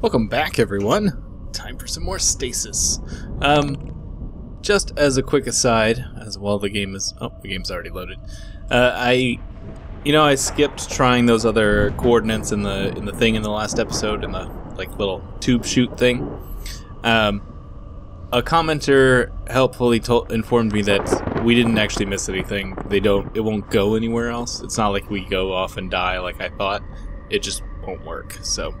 Welcome back, everyone. Time for some more stasis. Um, just as a quick aside, as well, the game is oh, the game's already loaded. Uh, I, you know, I skipped trying those other coordinates in the in the thing in the last episode in the like little tube shoot thing. Um, a commenter helpfully told, informed me that we didn't actually miss anything. They don't. It won't go anywhere else. It's not like we go off and die like I thought. It just won't work. So.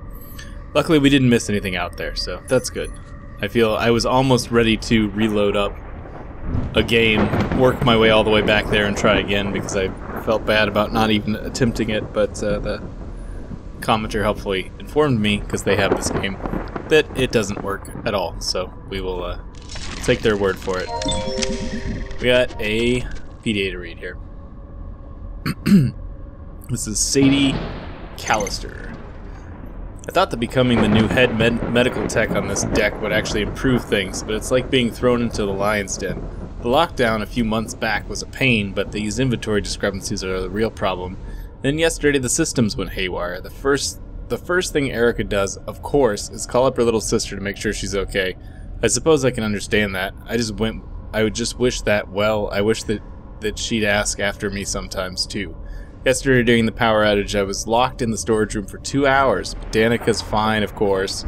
Luckily, we didn't miss anything out there, so that's good. I feel I was almost ready to reload up a game, work my way all the way back there, and try again because I felt bad about not even attempting it. But uh, the commenter helpfully informed me because they have this game that it doesn't work at all. So we will uh, take their word for it. We got a PDA to read here. this is Sadie Callister. I thought that becoming the new head med medical tech on this deck would actually improve things, but it's like being thrown into the lion's den. The lockdown a few months back was a pain, but these inventory discrepancies are the real problem. Then yesterday the systems went haywire. The first the first thing Erica does, of course, is call up her little sister to make sure she's okay. I suppose I can understand that. I just went I would just wish that well, I wish that that she'd ask after me sometimes too. Yesterday during the power outage, I was locked in the storage room for two hours. But Danica's fine, of course,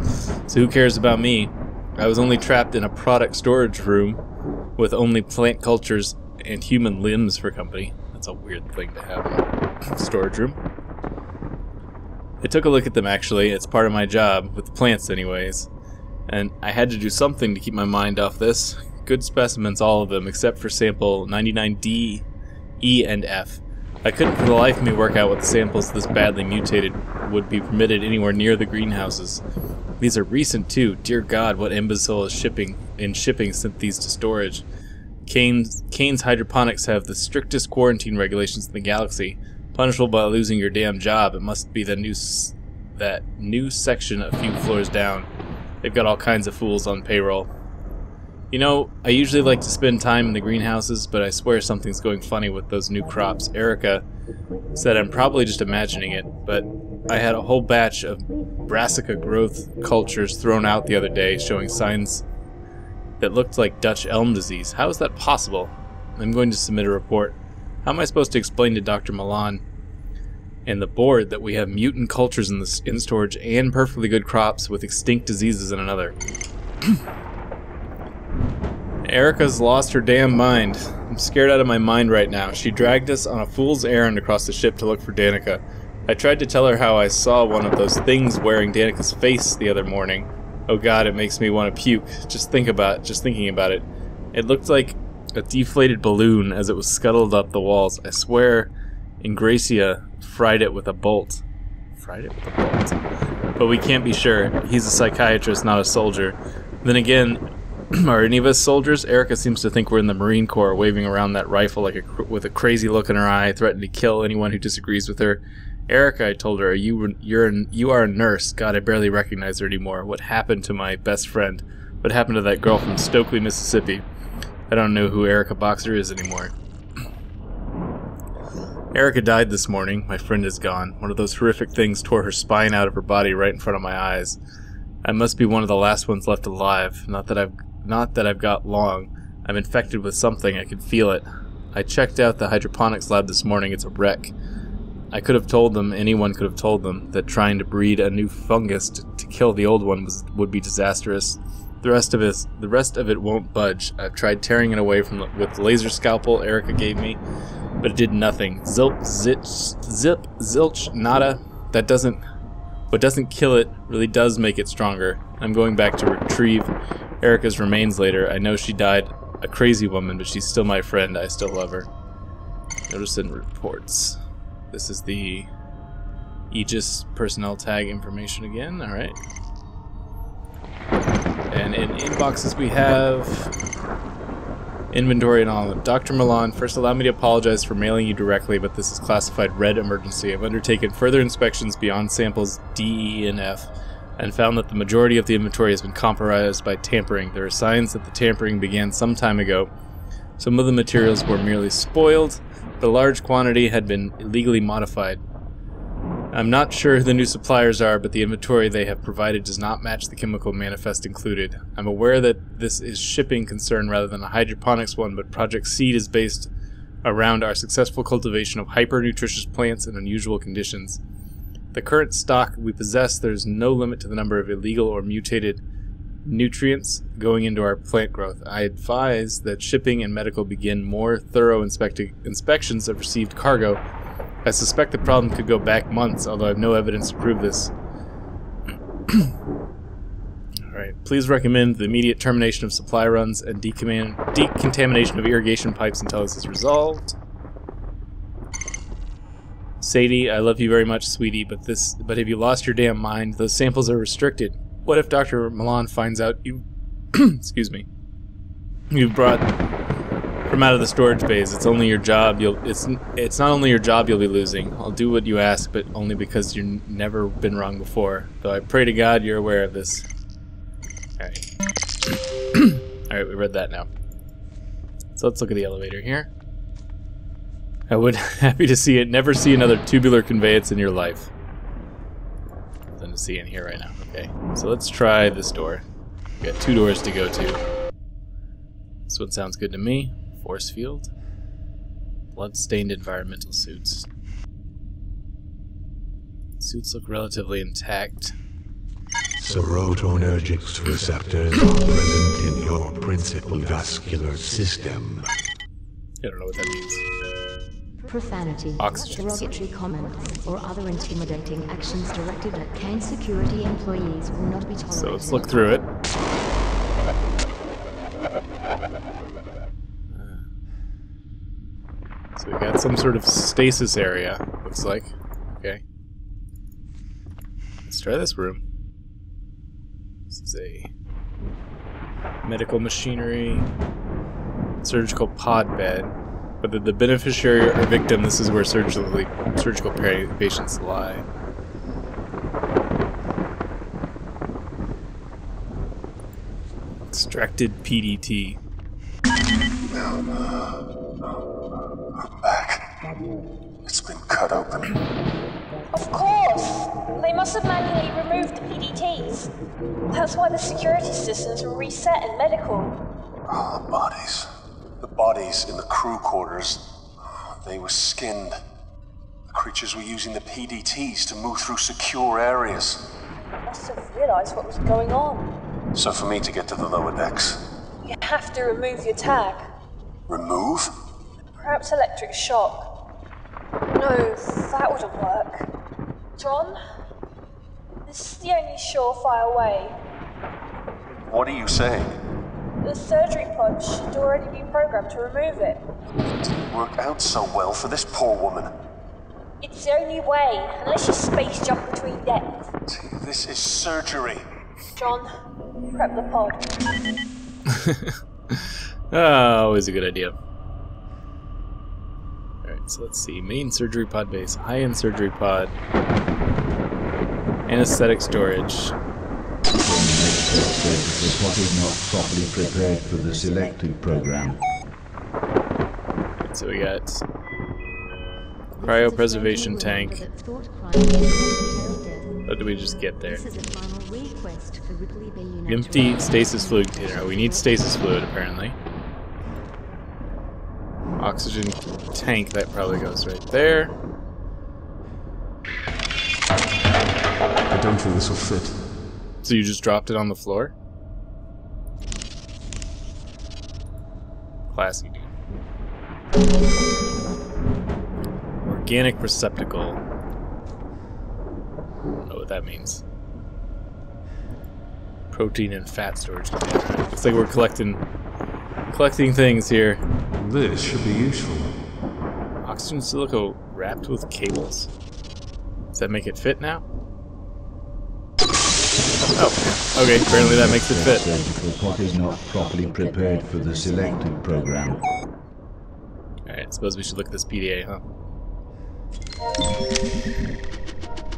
so who cares about me? I was only trapped in a product storage room with only plant cultures and human limbs for company. That's a weird thing to have in a storage room. I took a look at them actually, it's part of my job, with the plants anyways. And I had to do something to keep my mind off this. Good specimens, all of them, except for sample 99D, E, and F. I couldn't for the life of me work out what samples this badly mutated would be permitted anywhere near the greenhouses. These are recent too. Dear God, what imbecile is shipping in shipping sent these to storage. Cayne's, Cayne's hydroponics have the strictest quarantine regulations in the galaxy. Punishable by losing your damn job. It must be the new that new section a few floors down. They've got all kinds of fools on payroll. You know, I usually like to spend time in the greenhouses, but I swear something's going funny with those new crops. Erica said I'm probably just imagining it, but I had a whole batch of brassica growth cultures thrown out the other day showing signs that looked like Dutch elm disease. How is that possible? I'm going to submit a report. How am I supposed to explain to Dr. Milan and the board that we have mutant cultures in, the in storage and perfectly good crops with extinct diseases in another? Erica's lost her damn mind. I'm scared out of my mind right now. She dragged us on a fool's errand across the ship to look for Danica. I tried to tell her how I saw one of those things wearing Danica's face the other morning. Oh god, it makes me want to puke. Just think about just thinking about it. It looked like a deflated balloon as it was scuttled up the walls. I swear Ingracia fried it with a bolt. Fried it with a bolt. But we can't be sure. He's a psychiatrist, not a soldier. Then again, are any of us soldiers? Erica seems to think we're in the Marine Corps, waving around that rifle like a, with a crazy look in her eye, threatening to kill anyone who disagrees with her. Erica, I told her, you you're an, you are a nurse. God, I barely recognize her anymore. What happened to my best friend? What happened to that girl from Stokely, Mississippi? I don't know who Erica Boxer is anymore. Erica died this morning. My friend is gone. One of those horrific things tore her spine out of her body right in front of my eyes. I must be one of the last ones left alive. Not that I've not that I've got long. I'm infected with something, I can feel it. I checked out the hydroponics lab this morning, it's a wreck. I could have told them, anyone could have told them, that trying to breed a new fungus to, to kill the old one was, would be disastrous. The rest of it, the rest of it won't budge. I've tried tearing it away from the, with the laser scalpel Erica gave me, but it did nothing. Zilp, zit, zip, zilch, nada. That doesn't, what doesn't kill it really does make it stronger. I'm going back to retrieve Erica's remains later. I know she died a crazy woman, but she's still my friend. I still love her. Notice in reports. This is the Aegis personnel tag information again. Alright. And in inboxes we have inventory and all. Dr. Milan, first allow me to apologize for mailing you directly, but this is classified red emergency. I've undertaken further inspections beyond samples D, E, and F and found that the majority of the inventory has been compromised by tampering. There are signs that the tampering began some time ago. Some of the materials were merely spoiled, but a large quantity had been illegally modified. I'm not sure who the new suppliers are, but the inventory they have provided does not match the chemical manifest included. I'm aware that this is shipping concern rather than a hydroponics one, but Project Seed is based around our successful cultivation of hyper nutritious plants in unusual conditions. The current stock we possess, there's no limit to the number of illegal or mutated nutrients going into our plant growth. I advise that shipping and medical begin more thorough inspecti- inspections of received cargo. I suspect the problem could go back months, although I have no evidence to prove this. Alright, please recommend the immediate termination of supply runs and decontamination of irrigation pipes until this is resolved. Sadie, I love you very much, sweetie, but this but have you lost your damn mind? Those samples are restricted. What if Dr. Milan finds out you excuse me. You've brought from out of the storage bays. It's only your job. You'll it's it's not only your job you'll be losing. I'll do what you ask, but only because you've never been wrong before. Though I pray to God you're aware of this. Alright. Alright, we read that now. So let's look at the elevator here. I would happy to see it. Never see another tubular conveyance in your life. Nothing to see in here right now. Okay, so let's try this door. We got two doors to go to. This one sounds good to me. Force field. Blood-stained environmental suits. Suits look relatively intact. Serotonergic receptors are present in your principal vascular system. I don't know what that means. Profanity, Oxygen. derogatory comments, or other intimidating actions directed at Cayne security employees will not be tolerated. So let's look through it. Uh, so we got some sort of stasis area, looks like. Okay. Let's try this room. This is a medical machinery, surgical pod bed. Whether the beneficiary or victim, this is where surgically, surgical patients lie. Extracted PDT. I'm Back. It's been cut open. Of course! They must have manually removed the PDTs. That's why the security systems were reset in medical. Ah, the bodies. Bodies in the crew quarters. They were skinned. The creatures were using the PDTs to move through secure areas. Must have realized what was going on. So for me to get to the lower decks, You have to remove your tag. remove? Perhaps electric shock. No, that wouldn't work. John? This is the only surefire way. What are you saying? The surgery pod should already be programmed to remove it. It didn't work out so well for this poor woman. It's the only way, unless you space jump between decks. This is surgery. John, prep the pod. Ah, always a good idea. Alright, so let's see. Main surgery pod base. High-end surgery pod. Anesthetic storage. The pod is not properly prepared for the selective program. So we got cryopreservation tank. What did we just get there? This is a final request for Ripley B. Unit Empty stasis fluid container. We need stasis fluid apparently. Oxygen tank, that probably goes right there. I don't think this will fit. So you just dropped it on the floor? Classy, dude. Organic receptacle. I don't know what that means. Protein and fat storage container. Looks like we're collecting collecting things here. This should be useful. Oxygen silico wrapped with cables. Does that make it fit now? Oh, okay. Apparently that makes it fit. surgical pod is not properly prepared for the selective program. Alright, suppose we should look at this PDA, huh?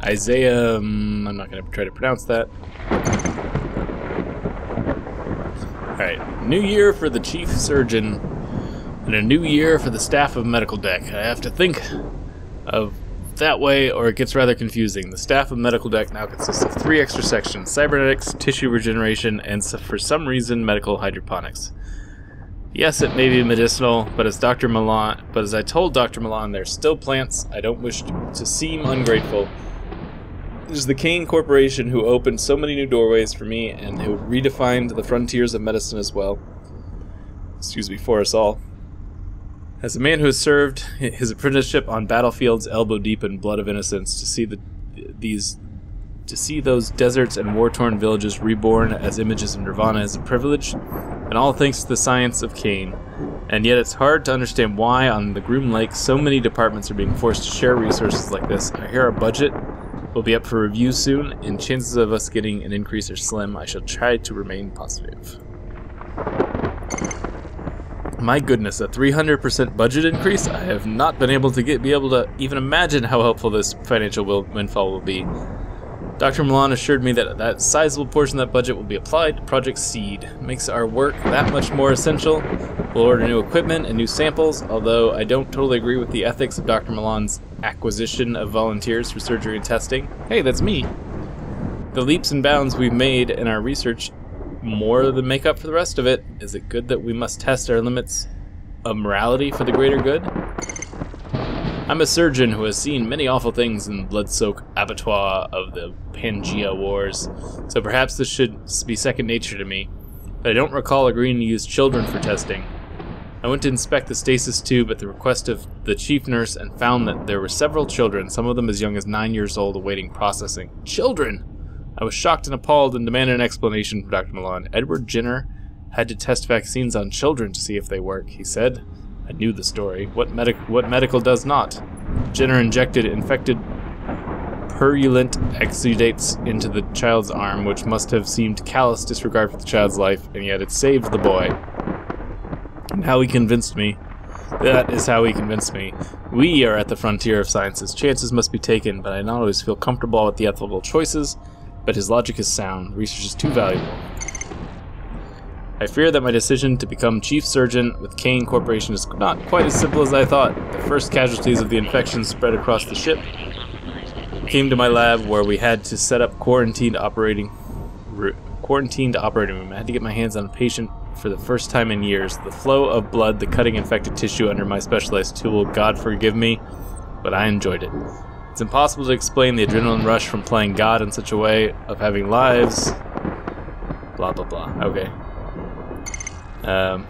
Isaiah, um, I'm not going to try to pronounce that. Alright, new year for the chief surgeon, and a new year for the staff of medical deck. I have to think of that way, or it gets rather confusing. The staff of Medical Deck now consists of three extra sections cybernetics, tissue regeneration, and for some reason, medical hydroponics. Yes, it may be medicinal, but as Dr. Milan, but as I told Dr. Milan, they're still plants. I don't wish to, to seem ungrateful. It is the Cayne Corporation who opened so many new doorways for me and who redefined the frontiers of medicine as well. Excuse me, for us all. As a man who has served his apprenticeship on battlefields elbow deep in blood of innocence, to see the these to see those deserts and war-torn villages reborn as images of nirvana is a privilege, and all thanks to the science of Cayne. And yet it's hard to understand why on the Groomlake so many departments are being forced to share resources like this. I hear our budget will be up for review soon, and chances of us getting an increase are slim. I shall try to remain positive. My goodness, a 300% budget increase? I have not been able to get be able to even imagine how helpful this financial windfall will be. Dr. Milan assured me that that sizable portion of that budget will be applied to Project Seed. Makes our work that much more essential. We'll order new equipment and new samples, although I don't totally agree with the ethics of Dr. Milan's acquisition of volunteers for surgery and testing. Hey, that's me. The leaps and bounds we've made in our research more than make up for the rest of it. Is it good that we must test our limits of morality for the greater good? I'm a surgeon who has seen many awful things in the blood-soaked abattoir of the Pangea Wars, so perhaps this should be second nature to me. But I don't recall agreeing to use children for testing. I went to inspect the stasis tube at the request of the chief nurse and found that there were several children, some of them as young as nine years old, awaiting processing. Children! I was shocked and appalled and demanded an explanation from Dr. Milan. Edward Jenner had to test vaccines on children to see if they work, he said. I knew the story. What, medic- what medical does not? Jenner injected infected purulent exudates into the child's arm, which must have seemed callous disregard for the child's life, and yet it saved the boy. And how he convinced me. That is how he convinced me. We are at the frontier of sciences. Chances must be taken, but I not always feel comfortable with the ethical choices. But his logic is sound. Research is too valuable. I fear that my decision to become chief surgeon with Cayne Corporation is not quite as simple as I thought. The first casualties of the infection spread across the ship. Came to my lab where we had to set up quarantined operating quarantined operating room. I had to get my hands on a patient for the first time in years. The flow of blood, the cutting infected tissue under my specialized tool, God forgive me, but I enjoyed it. It's impossible to explain the adrenaline rush from playing God in such a way of having lives. Blah blah blah. Okay. Um,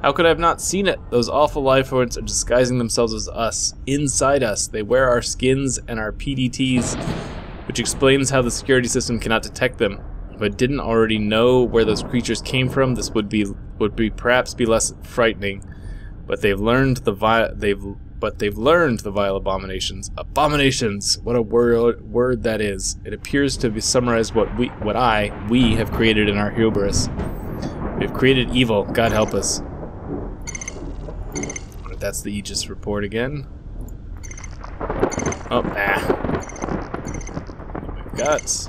how could I have not seen it? Those awful life forms are disguising themselves as us, inside us. They wear our skins and our PDTs, which explains how the security system cannot detect them. If I didn't already know where those creatures came from, this would be would be perhaps be less frightening. But they've learned the vi- they've but they've learned the vile abominations. Abominations! What a word word that is. It appears to be summarized what we what I, we have created in our hubris. We've created evil. God help us. That's the Aegis report again. Oh, ah. Got.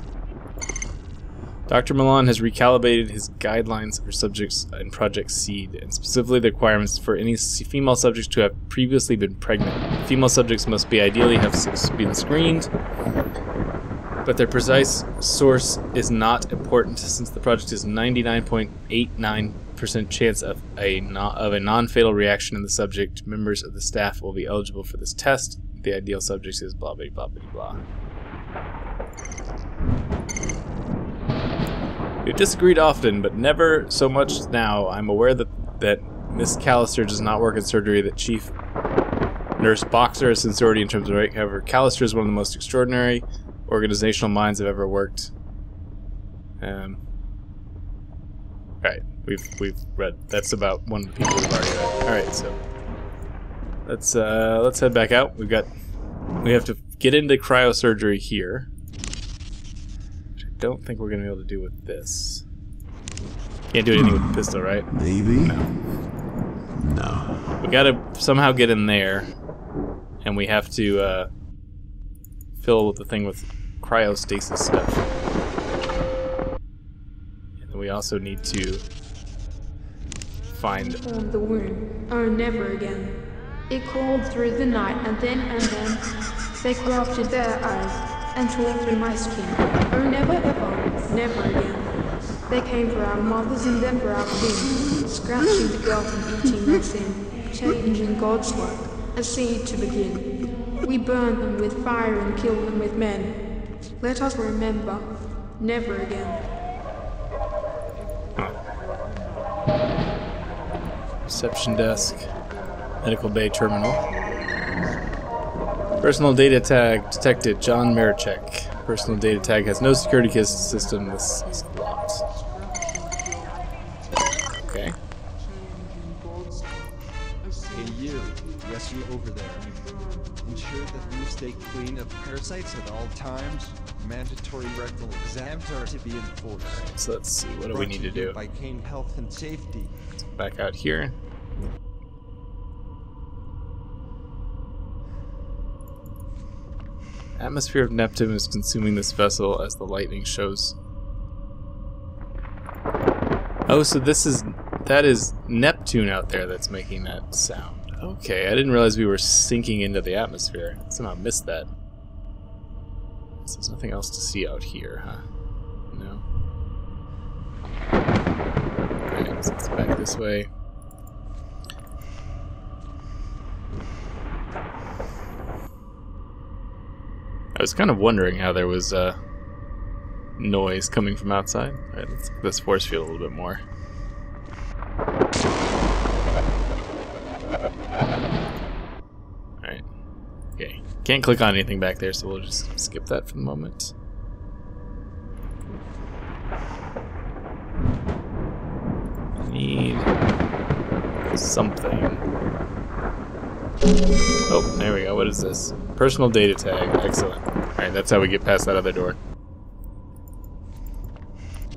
Dr. Milan has recalibrated his guidelines for subjects in Project Seed, and specifically the requirements for any female subjects to have previously been pregnant. Female subjects must be ideally have been screened, but their precise source is not important since the project is 99.89% chance of a no- of a non-fatal reaction in the subject. Members of the staff will be eligible for this test. The ideal subject is blah blah blah blah blah. We've disagreed often, but never so much now. I'm aware that that Miss Callister does not work in surgery. That Chief Nurse Boxer has sincerity in terms of right. However, Callister is one of the most extraordinary organizational minds I've ever worked. Um. Right, we've we've read. That's about one of the people we've already read. All right, so let's uh let's head back out. We've got we have to get into cryosurgery here. Which I don't think we're gonna be able to do with this. Can't do anything with the pistol, right? Maybe? No. no. We gotta somehow get in there, and we have to uh, fill the thing with cryostasis stuff. And we also need to find. on the wound, or never again. It crawled through the night and then and then They grafted their eyes and tore through my skin. Oh, never ever, never again. They came for our mothers and then for our kin, scratching the gut and eating their sin, changing God's work, a seed to begin. We burn them with fire and kill them with men. Let us remember, never again. Reception desk. Medical bay terminal. Personal data tag detected. John Maracheck. Personal data tag has no security key system. This is locked. Okay. Hey you, yes you over there. Ensure that you stay clean of parasites at all times. Mandatory rectal exams are to be enforced. So let's see. What do we need to do? By Cayne Health and Safety. Back out here. Atmosphere of Neptune is consuming this vessel as the lightning shows. Oh, so this is that is Neptune out there that's making that sound. Okay, I didn't realize we were sinking into the atmosphere. Somehow missed that. So there's nothing else to see out here, huh? No. Let's back this way. I was kind of wondering how there was uh, noise coming from outside. Alright, let's look this force field a little bit more. Alright. Okay. Can't click on anything back there, so we'll just skip that for the moment. Need something. Oh, there we go. What is this? Personal data tag. Excellent. Alright, that's how we get past that other door.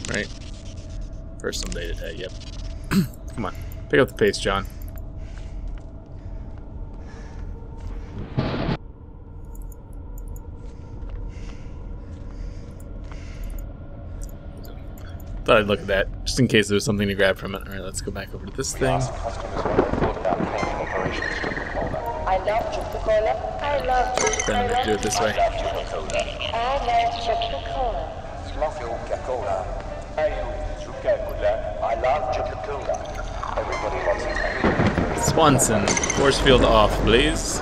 Right. Personal data tag, yep. Come on. Pick up the pace, John. Thought I'd look at that, just in case there was something to grab from it. Alright, let's go back over to this thing. I love Chupacola. I love Chupacola. Then do it this way. I love Chupacola. I love Chupacola. Everybody loves it. Swanson, force field off, please.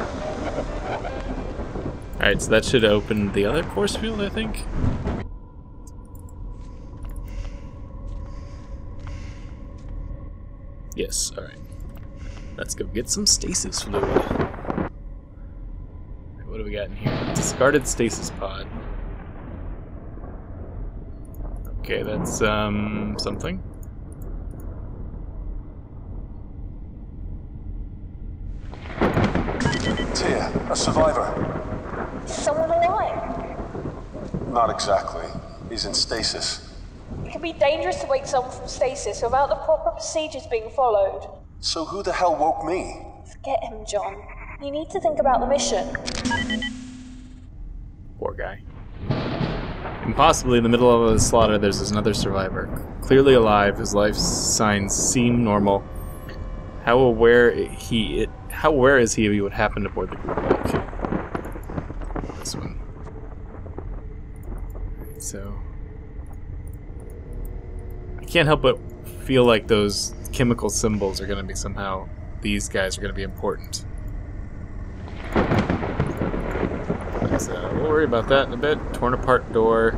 Alright, so that should open the other force field, I think. Yes, alright. Let's go get some stasis fluid. What do we got in here? Discarded stasis pod. Okay, that's um something. Tia, a survivor. Is someone alive? Not exactly. He's in stasis. It can be dangerous to wake someone from stasis without the proper procedures being followed. So who the hell woke me? Forget him, John. You need to think about the mission. Poor guy. And possibly in the middle of the slaughter, there's another survivor. Clearly alive, his life signs seem normal. How aware he it, how aware is he of what happened aboard the Groomlake? This one. So I can't help but feel like those chemical symbols are going to be somehow these guys are going to be important. Uh, we'll worry about that in a bit. Torn apart door.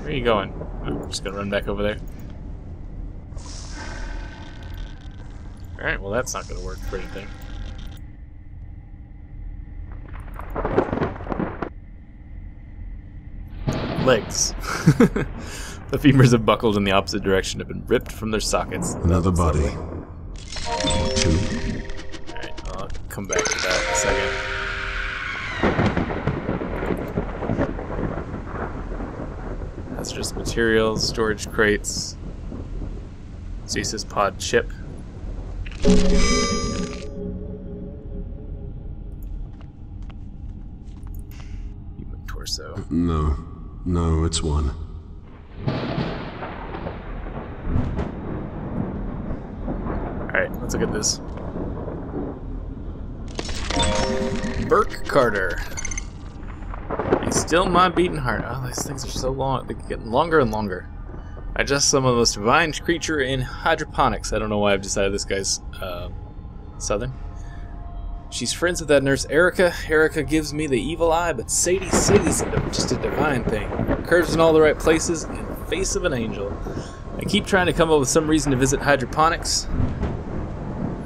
Where are you going? I'm just gonna run back over there. Alright, well that's not gonna work for anything. Legs. the femurs have buckled in the opposite direction, have been ripped from their sockets. Another body. Come back to that in a second. Hazardous materials, storage crates, stasis pod chip. Human torso. No. No, it's one. Alright. let's look at this. Burke Carter. He's still my beating heart. Oh, these things are so long. They're getting longer and longer. I just some of the most divine creature in hydroponics. I don't know why I've decided this guy's uh, southern. She's friends with that nurse Erica. Erica gives me the evil eye, but Sadie, Sadie's just a divine thing. Curves in all the right places, and face of an angel. I keep trying to come up with some reason to visit hydroponics.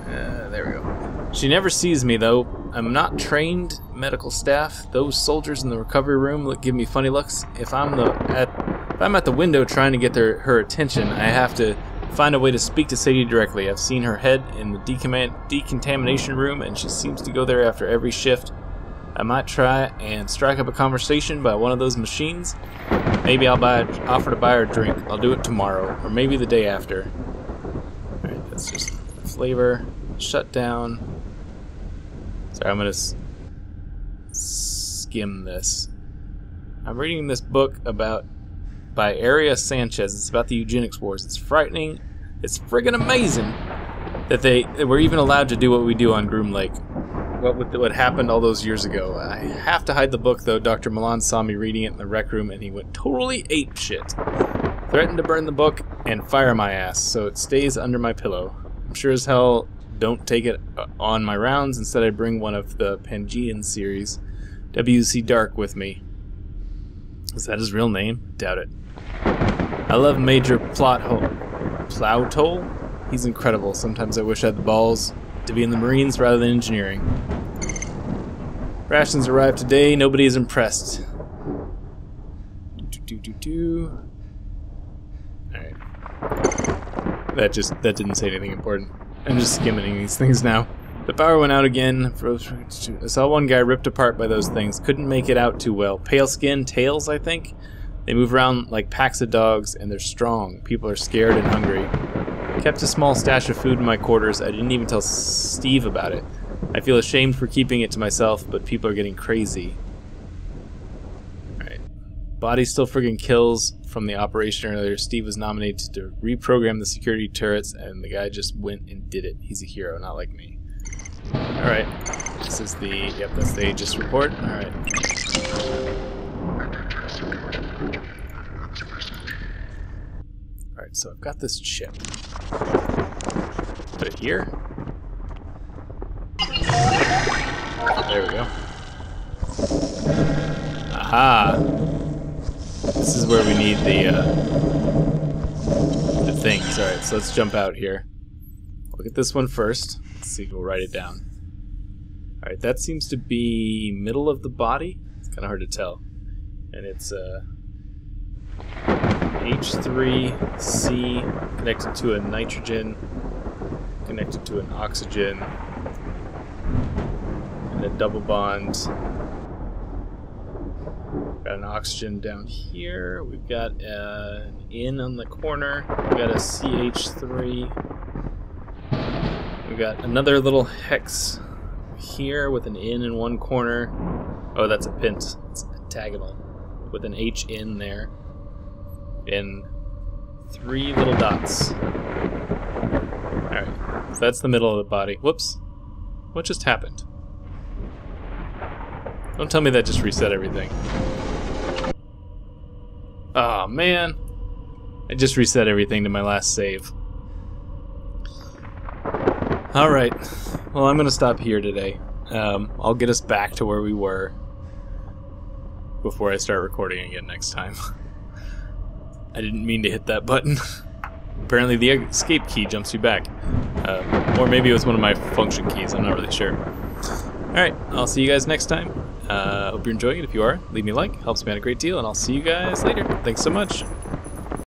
Uh, there we go. She never sees me though. I'm not trained medical staff. Those soldiers in the recovery room look, give me funny looks. If I'm the at if I'm at the window trying to get their, her attention, I have to find a way to speak to Sadie directly. I've seen her head in the decontamination room, and she seems to go there after every shift. I might try and strike up a conversation by one of those machines. Maybe I'll buy offer to buy her a drink. I'll do it tomorrow, or maybe the day after. Alright, that's just flavor. Shut down. Sorry, I'm gonna s- skim this. I'm reading this book about by Aria Sanchez. It's about the eugenics wars. It's frightening. It's friggin' amazing that they that we're even allowed to do what we do on Groomlake. What with what happened all those years ago. I have to hide the book though. Dr. Milan saw me reading it in the rec room and he went totally ape shit. Threatened to burn the book and fire my ass, so it stays under my pillow. I'm sure as hell don't take it uh, on my rounds. Instead, I bring one of the Pangean series, WC Dark, with me. Is that his real name? Doubt it. I love Major Plot Hole. Plowtoll? He's incredible. Sometimes I wish I had the balls to be in the Marines rather than engineering. Rations arrived today. Nobody is impressed. Do, do, do, do. Alright. That just, that didn't say anything important. I'm just skimming these things now. The power went out again. I saw one guy ripped apart by those things. Couldn't make it out too well. Pale skin, tails, I think. They move around like packs of dogs, and they're strong. People are scared and hungry. Kept a small stash of food in my quarters. I didn't even tell Steve about it. I feel ashamed for keeping it to myself, but people are getting crazy. Body still friggin' kills from the operation earlier. Steve was nominated to reprogram the security turrets, and the guy just went and did it. He's a hero, not like me. Alright. This is the... Yep, that's the Aegis report. Alright. Alright, so I've got this chip. Put it here. There we go. Aha! This is where we need the, uh, the things. Alright, so let's jump out here. Look at this one first. Let's see if we'll write it down. Alright, that seems to be middle of the body. It's kind of hard to tell. And it's, uh, H3C connected to a nitrogen, connected to an oxygen, and a double bond. Got an oxygen down here. We've got an N on the corner. We've got a CH3. We've got another little hex here with an N in one corner. Oh, that's a pent. It's pentagonal with an H in there in three little dots. Alright, so that's the middle of the body. Whoops. What just happened? Don't tell me that just reset everything. Oh man. I just reset everything to my last save. Alright. Well, I'm going to stop here today. Um, I'll get us back to where we were before I start recording again next time. I didn't mean to hit that button. Apparently the escape key jumps you back. Um, or maybe it was one of my function keys, I'm not really sure. Alright, I'll see you guys next time. Uh, hope you're enjoying it. If you are, leave me a like, helps me out a great deal, and I'll see you guys later. Thanks so much.